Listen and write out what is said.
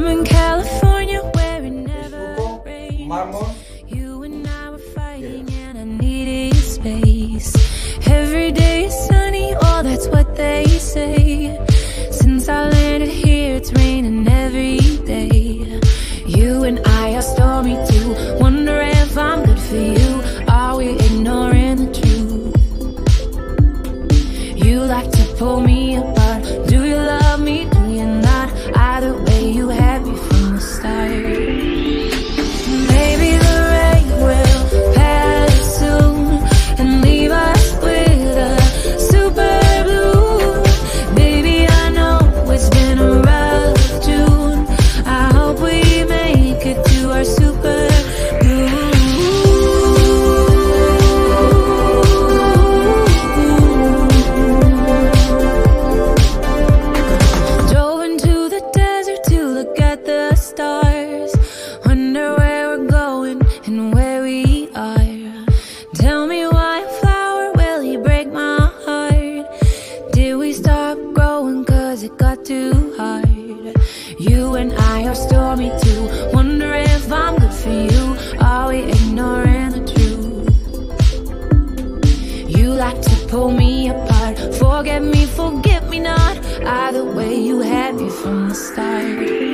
I'm in California where it never rains. You and I were fighting and I needed space. Every day is sunny, oh, that's what they say. Since I landed here, it's raining every day. You and I are stormy too. Wonder if I'm good for you. Are we ignoring the truth? You like to pull me apart. Stars. Wonder where we're going and where we are. Tell me why a flower will he break my heart? Did we stop growing cause it got too hard? You and I are stormy too. Wonder if I'm good for you. Are we ignoring the truth? You like to pull me apart. Forget me, forget me not. Either way, you had me from the start.